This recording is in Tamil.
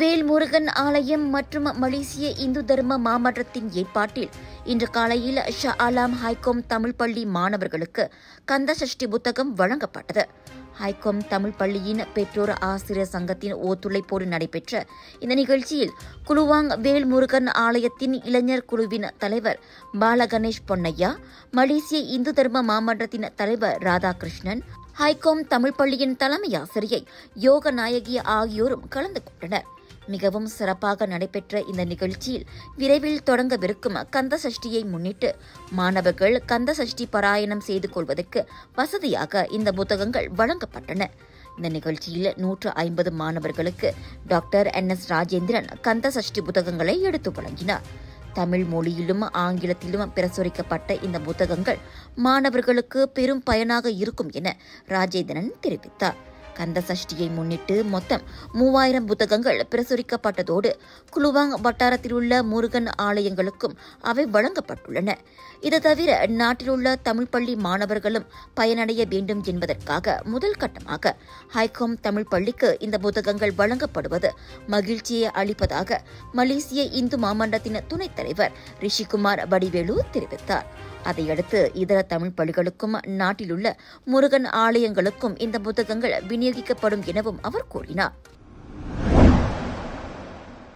வேல்முருகன் ஆலயம் மற்றும் மலேசிய இந்து தர்ம மாமன்றத்தின் ஏற்பாட்டில் இன்று காலையில் ஷா ஆலாம் ஹைகோம் தமிழ் பள்ளி மாணவர்களுக்கு கந்த சஷ்டி புத்தகம் வழங்கப்பட்டது. ஹைகோம் தமிழ் பள்ளியின் பெற்றோர் ஆசிரியர் சங்கத்தின் ஒத்துழைப்போடு நடைபெற்ற இந்த நிகழ்ச்சியில் குலுவாங் வேல்முருகன் ஆலயத்தின் இளைஞர் குழுவின் தலைவர் பாலகணேஷ் பொன்னையா மலேசிய இந்து தர்ம மாமன்றத்தின் தலைவர் ராதாகிருஷ்ணன் ஹைகோம் தமிழ் பள்ளியின் தலைமை ஆசிரியை யோக நாயகி ஆகியோரும் கலந்து கொண்டனர். மிகவும் சிறப்பாக நடைபெற்ற இந்த நிகழ்ச்சியில் விரைவில் தொடங்கவிருக்கும் கந்த சஷ்டியை முன்னிட்டு மாணவர்கள் கந்த சஷ்டி பாராயணம் செய்து கொள்வதற்கு வசதியாக இந்த புத்தகங்கள் வழங்கப்பட்டன. இந்த நிகழ்ச்சியில் நூற்று ஐம்பது மாணவர்களுக்கு doctor N S Rajendran Kanda Sashti புத்தகங்களை எடுத்து வழங்கினார். தமிழ் மொழியிலும் ஆங்கிலத்திலும் பிரசுரிக்கப்பட்ட இந்த புத்தகங்கள் மாணவர்களுக்கு பெரும் பயனாக இருக்கும் என ராஜேந்திரன் தெரிவித்தார். கந்த சஷ்டியை முன்னிட்டு மொத்தம் மூவாயிரம் புத்தகங்கள் பிரசுரிக்கப்பட்டதோடு குலுவாங் வட்டாரத்தில் உள்ள முருகன் ஆலயங்களுக்கும் அவை வழங்கப்பட்டுள்ளன. இது தவிர நாட்டிலுள்ள தமிழ் பள்ளி மாணவர்களும் பயனடைய வேண்டும் என்பதற்காக முதல் கட்டமாக ஹைகோம் தமிழ் பள்ளிக்கு இந்த புத்தகங்கள் வழங்கப்படுவது மகிழ்ச்சியை அளிப்பதாக மலேசிய இந்து மாமன்றத்தின் துணைத் தலைவர் ரிஷிகுமார் வடிவேலு தெரிவித்தார். அதையடுத்து இதர தமிழ் பள்ளிகளுக்கும் நாட்டிலுள்ள முருகன் ஆலயங்களுக்கும் இந்த புத்தகங்கள் விநியோகிக்கப்படும் எனவும் அவர் கூறினார்.